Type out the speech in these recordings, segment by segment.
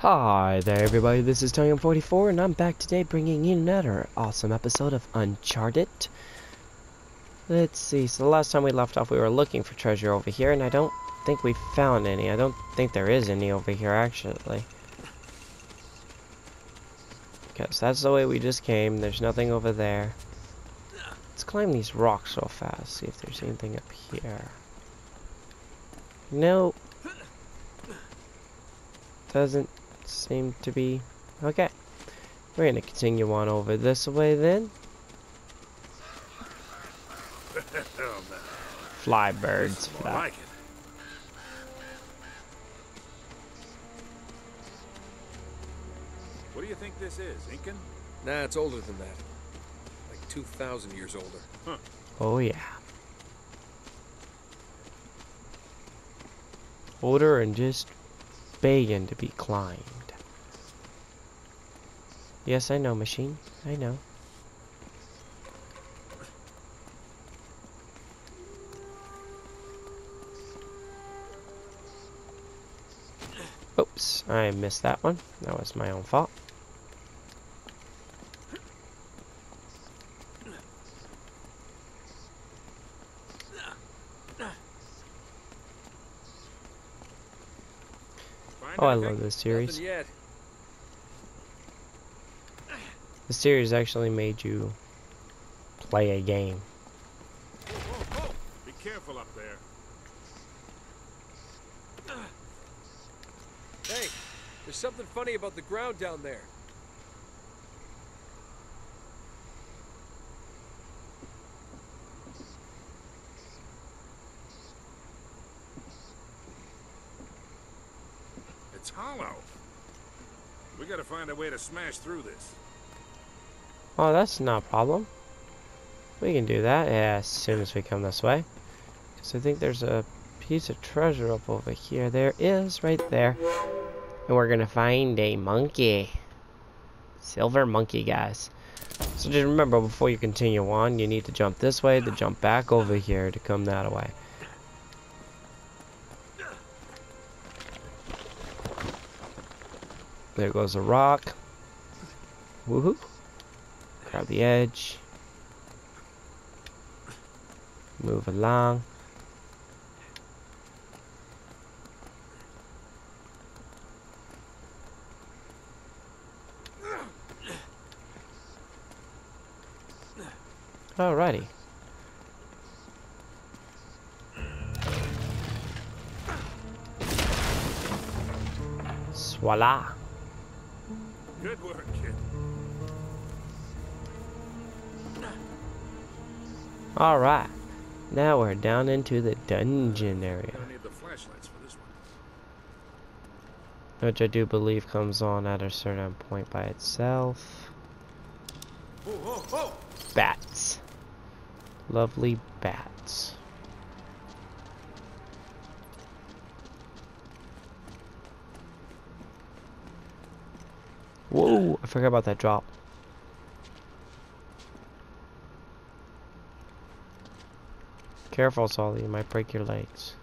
Hi there everybody, this is Talim44 and I'm back today bringing you another awesome episode of Uncharted. Let's see, so the last time we left off we were looking for treasure over here and I don't think we found any. I don't think there is any over here actually. Because that's the way we just came, there's nothing over there. Let's climb these rocks real fast, see if there's anything up here. Nope. Doesn't seem to be... Okay. We're gonna continue on over this way then. Fly birds. More like. What do you think this is, Incan? Nah, it's older than that. Like 2,000 years older. Huh. Oh yeah. Older and just begging to be climbed. Yes, I know, machine. I know. Oops, I missed that one. That was my own fault. Oh, I love this series. Nothing yet. The series actually made you play a game. Whoa, whoa, whoa. Be careful up there. Hey, there's something funny about the ground down there. It's hollow. We gotta find a way to smash through this. Oh, that's not a problem. We can do that as soon as we come this way. Because I think there's a piece of treasure up over here. There is, right there. And we're going to find a monkey. Silver monkey, guys. So just remember, before you continue on, you need to jump this way to jump back over here to come that way. There goes a rock. Woohoo. Grab the edge. Move along. Alrighty. Voila. Good work, kid. Alright. Now we're down into the dungeon area. Gonna need the flashlights for this one. Which I do believe comes on at a certain point by itself. Whoa, whoa, whoa! Bats. Lovely bats. Whoa, I forgot about that drop. Careful, Sully, you might break your legs.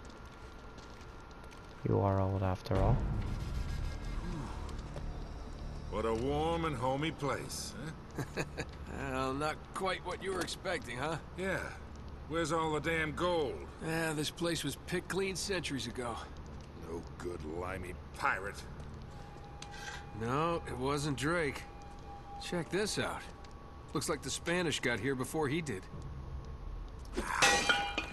You are old after all. What a warm and homey place, huh? Well, not quite what you were expecting, huh? Yeah. Where's all the damn gold? Yeah, this place was picked clean centuries ago. No good limey pirate. No, it wasn't Drake. Check this out. Looks like the Spanish got here before he did. Ah.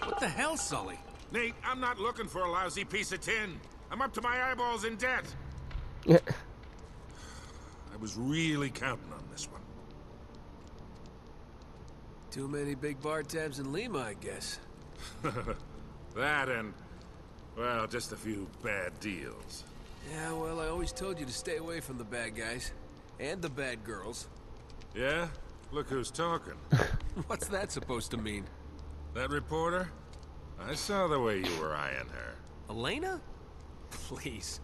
What the hell, Sully? Nate, I'm not looking for a lousy piece of tin. I'm up to my eyeballs in debt. Yeah. I was really counting on this one. Too many big bar tabs in Lima, I guess. that and, well, just a few bad deals. Yeah, well, I always told you to stay away from the bad guys. And the bad girls. Yeah? Look who's talking. What's that supposed to mean? That reporter? I saw the way you were eyeing her. Elena? Please.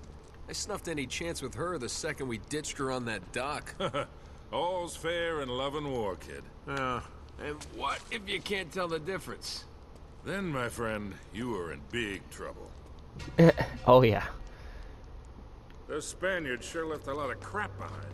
I snuffed any chance with her the second we ditched her on that dock. All's fair in love and war, kid. Uh, and what if you can't tell the difference? Then, my friend, you are in big trouble. oh yeah. Those Spaniards sure left a lot of crap behind.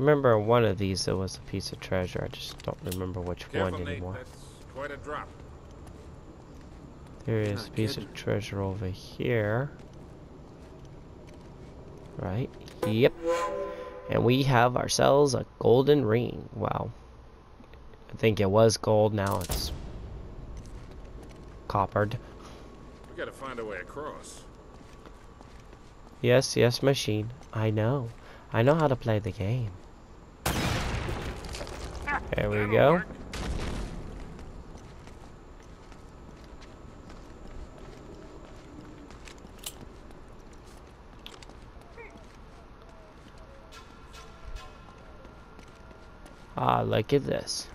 Remember one of these there was a piece of treasure. I just don't remember which Careful, one Nate. anymore. That's quite a drop. There a piece kidding. of treasure over here. Right? Yep. And we have ourselves a golden ring. Wow. I think it was gold, now it's coppered. We gotta find a way across. Yes, yes, machine. I know. I know how to play the game. There we That'll go. work. Ah, look at this.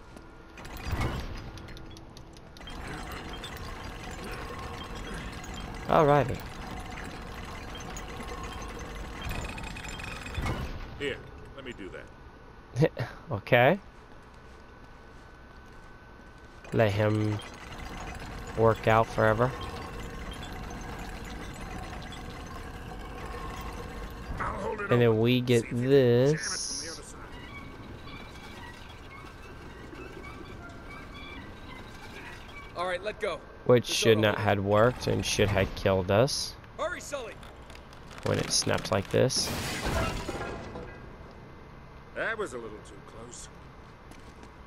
Alrighty. Here, let me do that. okay. Let him work out forever. I'll hold it And then we get See if you can jam it this. from the other side. All right, let go. Which should not not over. had worked and should have killed us Hurry, Sully. when it snaps like this. That was a little too close.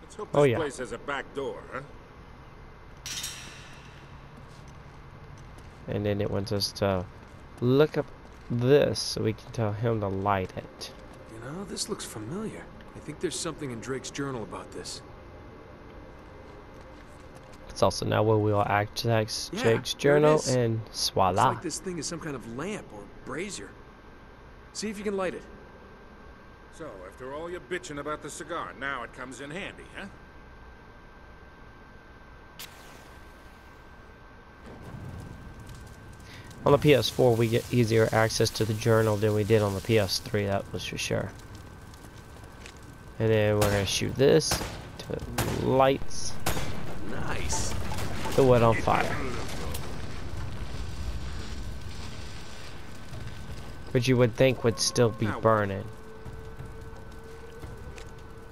Let's hope Oh, this yeah. place has a back door, huh? And then it wants us to look up this so we can tell him to light it. You know, this looks familiar. I think there's something in Drake's journal about this. It's also now where we'll access Yeah, Drake's journal and Looks voila. like this thing is some kind of lamp or brazier. See if you can light it. So, after all your bitching about the cigar, now it comes in handy, huh? On the PS4, we get easier access to the journal than we did on the PS3, that was for sure. And then we're gonna shoot this to lights Nice. the wood on fire. Which you would think would still be burning.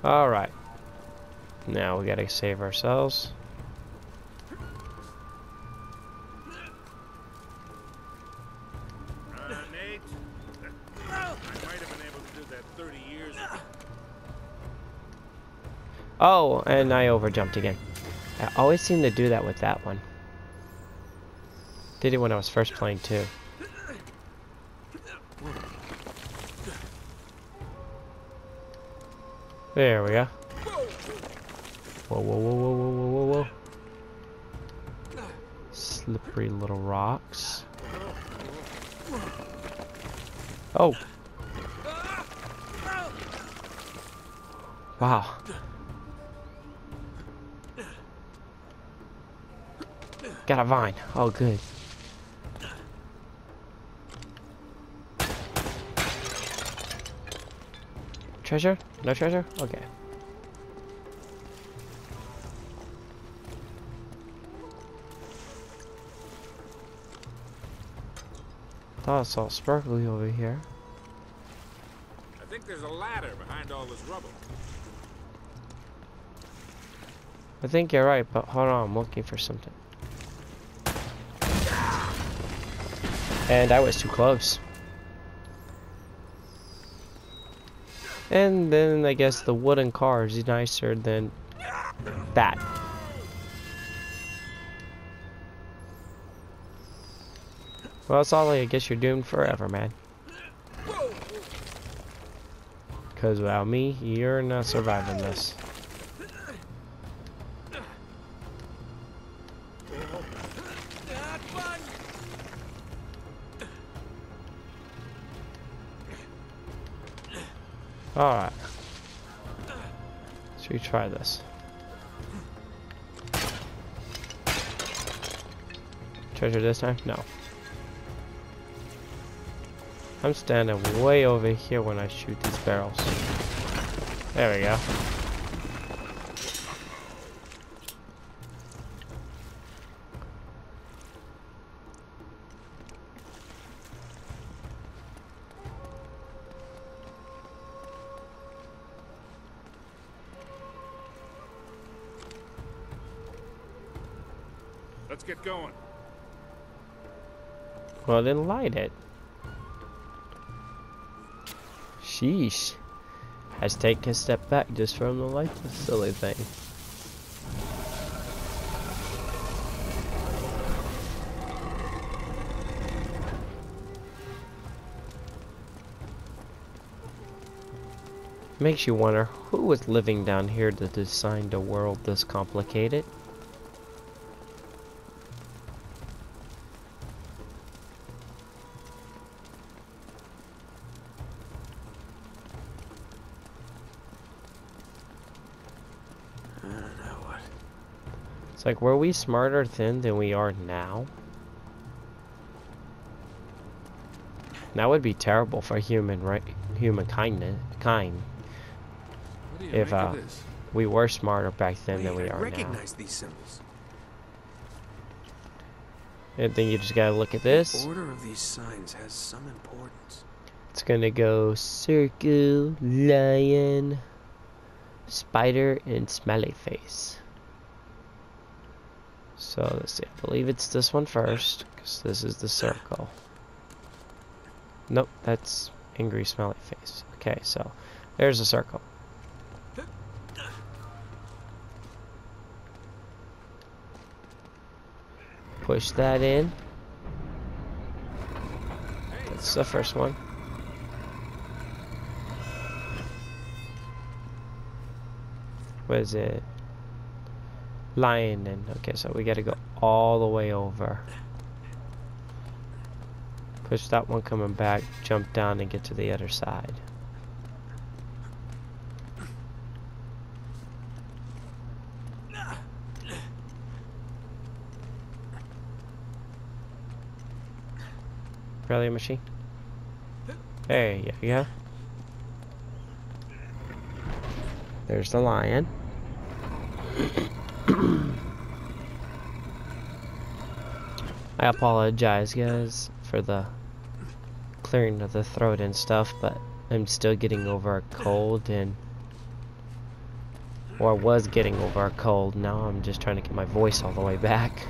Alright. Now we gotta save ourselves. Oh, and I overjumped again. I always seem to do that with that one. Did it when I was first playing too. There we go. Whoa, whoa, whoa, whoa, whoa, whoa, whoa, whoa. Slippery little rocks. Oh. Wow. Got a vine. Oh, good. Treasure? No treasure? Okay. Thought I saw sparkly over here. I think there's a ladder behind all this rubble. I think you're right, but hold on, I'm looking for something. And I was too close. And then I guess the wooden car is nicer than that. Well, Sully, I guess you're doomed forever, man. Because without me, you're not surviving this. Alright. Should we try this. Treasure this time? No. I'm standing way over here when I shoot these barrels. There we go. Let's get going. Well, then light it. Sheesh. Has taken a step back just from the light this silly thing. Makes you wonder who was living down here to design a world this complicated. It's like, were we smarter then than we are now? That would be terrible for human, right? Human kindness, kind. What do you If, uh. We were smarter back then than we I are now. these symbols. And then you just gotta look at this. The this. order of these signs has some importance. It's gonna go circle, lion, spider, and smiley face. So let's see. I believe it's this one first, because this is the circle. Nope, that's angry smelly face. Okay, so there's a circle. Push that in. That's the first one. What is it? Lion then. Okay, so we gotta go all the way over. Push that one coming back, jump down and get to the other side. Rally machine. There you go. There's the lion. I apologize, guys, for the clearing of the throat and stuff, but I'm still getting over a cold and. Or was getting over a cold. Now I'm just trying to get my voice all the way back.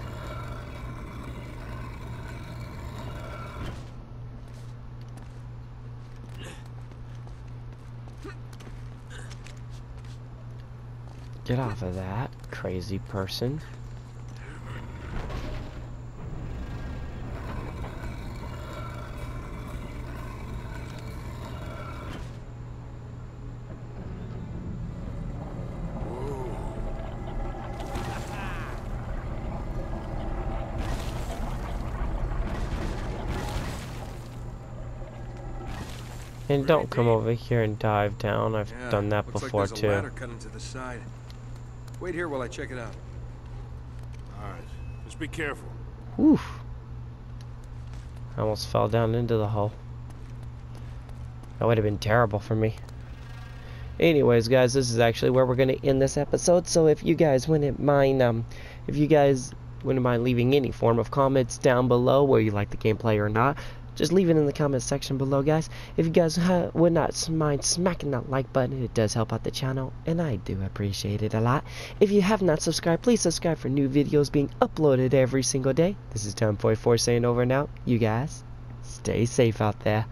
Get off of that, crazy person. And don't come over here and dive down. I've Yeah, done that before like too. Wait here while I check it out. All right. Just be careful. Oof. I almost fell down into the hole. That would have been terrible for me. Anyways, guys, this is actually where we're going to end this episode. So if you guys wouldn't mind, um, if you guys wouldn't mind leaving any form of comments down below where you like the gameplay or not, just leave it in the comment section below, guys. If you guys ha would not mind smacking that like button, it does help out the channel, and I do appreciate it a lot. If you have not subscribed, please subscribe for new videos being uploaded every single day. This is Talim44 saying over out. You guys, stay safe out there.